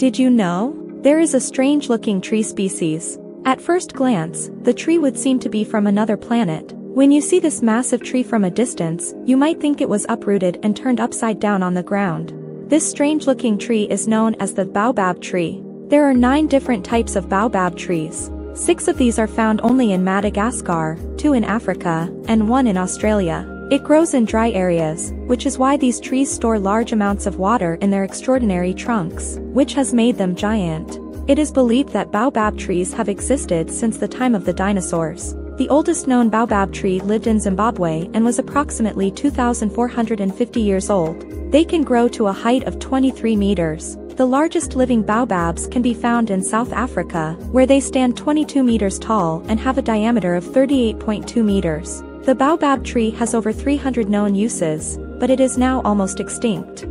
Did you know? There is a strange-looking tree species. At first glance, the tree would seem to be from another planet. When you see this massive tree from a distance, you might think it was uprooted and turned upside down on the ground. This strange-looking tree is known as the baobab tree. There are nine different types of baobab trees. Six of these are found only in Madagascar, two in Africa, and one in Australia. It grows in dry areas, which is why these trees store large amounts of water in their extraordinary trunks, which has made them giant. It is believed that baobab trees have existed since the time of the dinosaurs. The oldest known baobab tree lived in Zimbabwe and was approximately 2,450 years old. They can grow to a height of 23 meters. The largest living baobabs can be found in South Africa, where they stand 22 meters tall and have a diameter of 38.2 meters. The baobab tree has over 300 known uses, but it is now almost extinct.